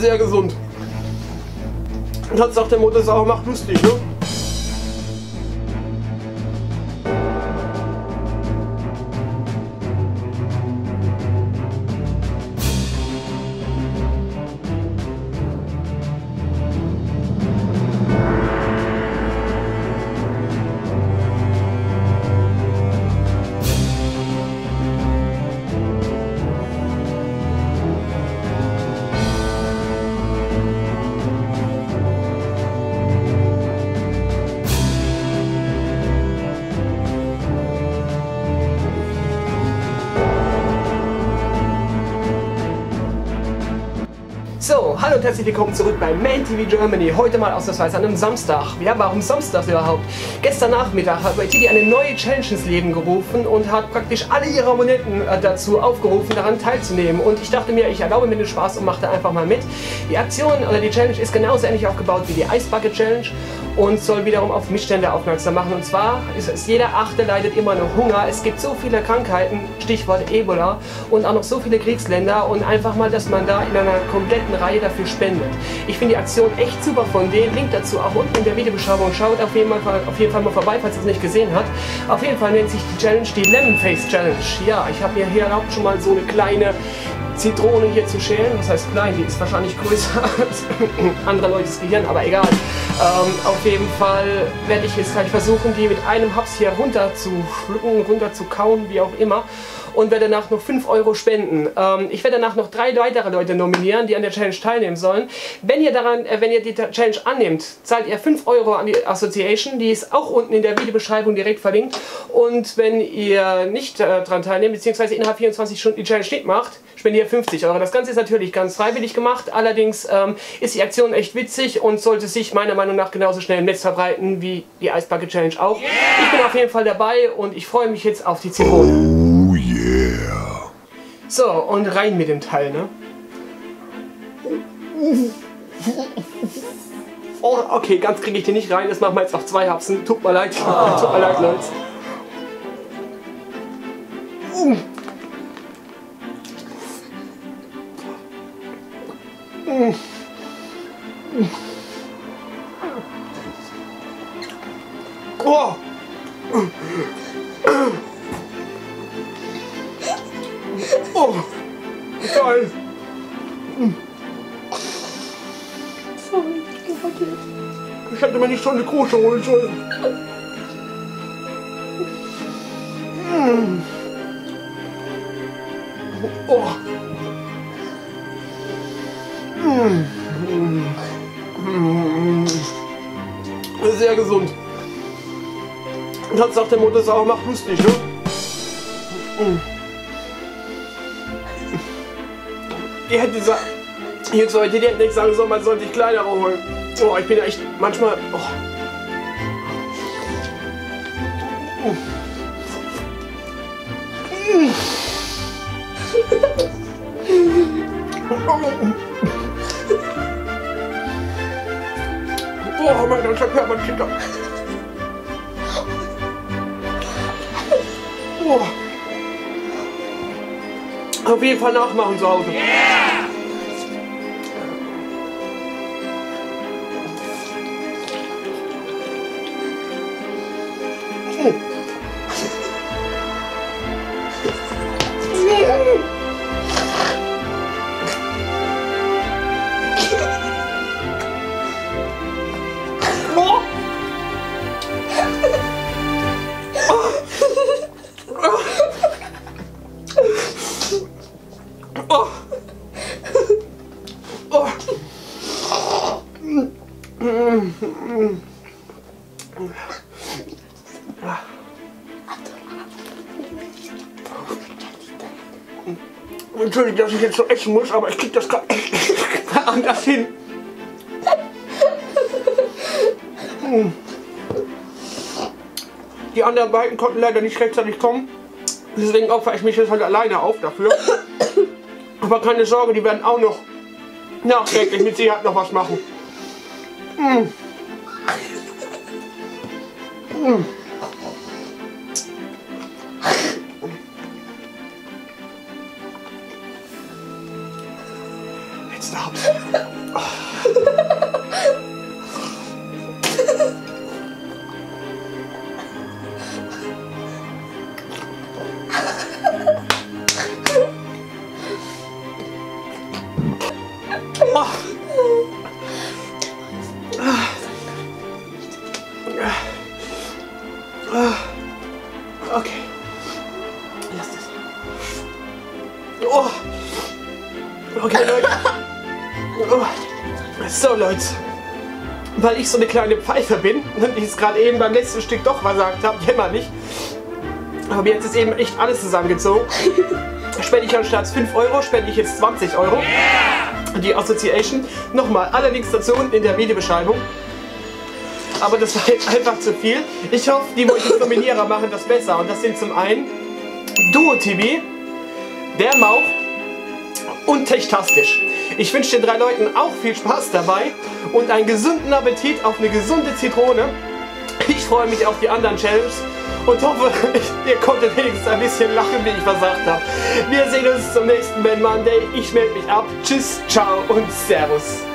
Sehr gesund. Das sagt der Mutter auch, macht lustig, ne? So, hallo und herzlich willkommen zurück bei Main TV Germany. Heute mal ausnahmsweise an einem Samstag. Ja, warum Samstag überhaupt? Gestern Nachmittag hat YTD eine neue Challenge ins Leben gerufen und hat praktisch alle ihre Abonnenten äh, dazu aufgerufen, daran teilzunehmen. Und ich dachte mir, ich erlaube mir den Spaß und mache da einfach mal mit. Die Aktion oder die Challenge ist genauso ähnlich aufgebaut wie die Ice Bucket Challenge und soll wiederum auf Missstände aufmerksam machen. Und zwar ist es, jeder Achte leidet immer noch Hunger. Es gibt so viele Krankheiten, Stichwort Ebola, und auch noch so viele Kriegsländer und einfach mal, dass man da in einer kompletten Reihe dafür spendet. Ich finde die Aktion echt super von denen. Link dazu auch unten in der Videobeschreibung. Schaut auf jeden, Fall, auf jeden Fall mal vorbei, falls ihr es nicht gesehen habt. Auf jeden Fall nennt sich die Challenge die Lemon Face Challenge. Ja, ich habe mir hier erlaubt, schon mal so eine kleine Zitrone hier zu schälen. Was heißt klein? Die ist wahrscheinlich größer als andere Leutes Gehirn, aber egal. Ähm, auf jeden Fall werde ich jetzt gleich versuchen, die mit einem Haps hier runter zu schlucken, runter zu kauen, wie auch immer und werde danach noch 5 Euro spenden. Ähm, ich werde danach noch drei weitere Leute nominieren, die an der Challenge teilnehmen sollen. Wenn ihr daran, äh, wenn ihr die Challenge annimmt, zahlt ihr 5 Euro an die Association, die ist auch unten in der Videobeschreibung direkt verlinkt. Und wenn ihr nicht äh, daran teilnehmt, beziehungsweise innerhalb 24 Stunden die Challenge nicht macht, spendiert ihr 50 Euro. Das Ganze ist natürlich ganz freiwillig gemacht, allerdings ähm, ist die Aktion echt witzig und sollte sich meiner Meinung nach genauso schnell im Netz verbreiten wie die Bucket Challenge auch. Ich bin auf jeden Fall dabei und ich freue mich jetzt auf die Zitrone. Yeah. So, und rein mit dem Teil, ne? Oh, okay, ganz kriege ich den nicht rein. Das machen wir jetzt auf zwei Hapsen. Tut mir leid. Oh. Tut mir leid, Leute. Oh. Oh, geil. Sorry, ich hätte mir nicht schon eine große holen sollen. Oh. Sehr gesund. Das sagt der Mutter auch, macht lustig, ne? Die hätte gesagt, Leute, die hätten nicht sagen sollen, man soll sich kleinere holen. Oh, ich bin echt manchmal. Oh. Oh, mein ganzer Auf jeden Fall nachmachen zu Hause. Yeah! Entschuldigung, dass ich jetzt so essen muss, aber ich krieg das gerade anders hin. Die anderen beiden konnten leider nicht rechtzeitig kommen. Deswegen opfer ich mich jetzt halt alleine auf dafür. Aber keine Sorge, die werden auch noch nachträglich mit Sicherheit noch was machen. Mm. It stops. Okay. Lass das. Oh. Okay, Leute. Oh. So, Leute. Weil ich so eine kleine Pfeife bin und ich es gerade eben beim letzten Stück doch versagt habe, jämmerlich. Aber jetzt ist eben echt alles zusammengezogen. Spende ich anstatt 5 Euro, spende ich jetzt 20 Euro. Die Association. Nochmal, alle Links dazu unten in der Videobeschreibung. Aber das war jetzt einfach zu viel. Ich hoffe, die, nominiere, machen das besser. Und das sind zum einen Duo TV, der Mauch und Techtastisch. Ich wünsche den drei Leuten auch viel Spaß dabei und einen gesunden Appetit auf eine gesunde Zitrone. Ich freue mich auf die anderen Challenges und hoffe, ihr konntet wenigstens ein bisschen lachen, wie ich versagt habe. Wir sehen uns zum nächsten Man Monday. Ich melde mich ab. Tschüss, ciao und Servus.